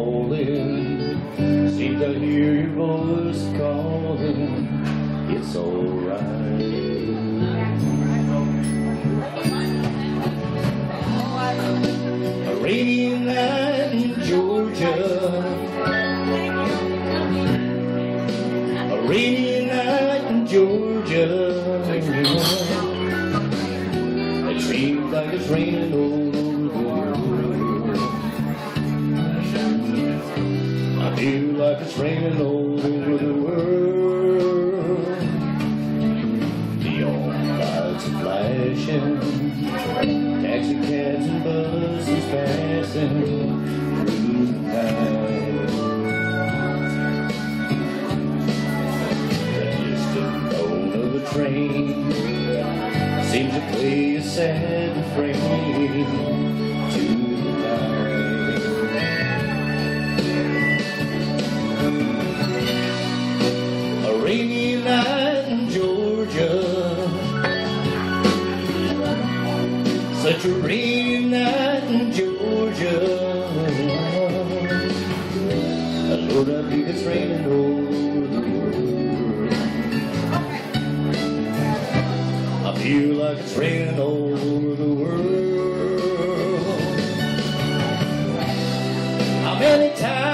falling. Seems I hear your voice calling. It's alright. A rainy like it's raining all over the world. Neon lights are flashing, taxi cabs and buses passing through the night. The distant moan of a train seems to play a sad refrain Such a rainy night in Georgia. Lord, I believe it's raining over the world. I feel like it's raining all over the world. How many times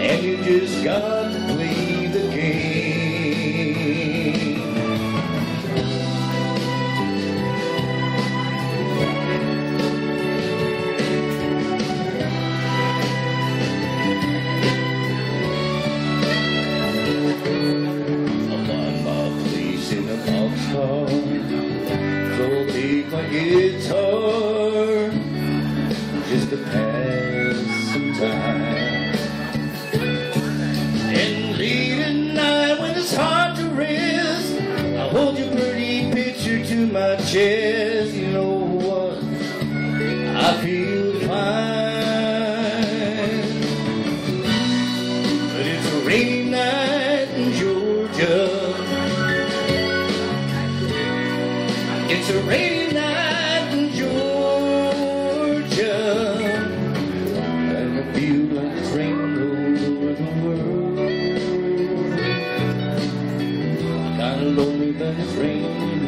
And you just got to play the game. In a. So take my guitar just to pass to my chest. You know what? I feel fine. But it's a rainy night in Georgia. It's a rainy night in Georgia. And I feel like it's raining all over the world. Kinda lonely, but it's raining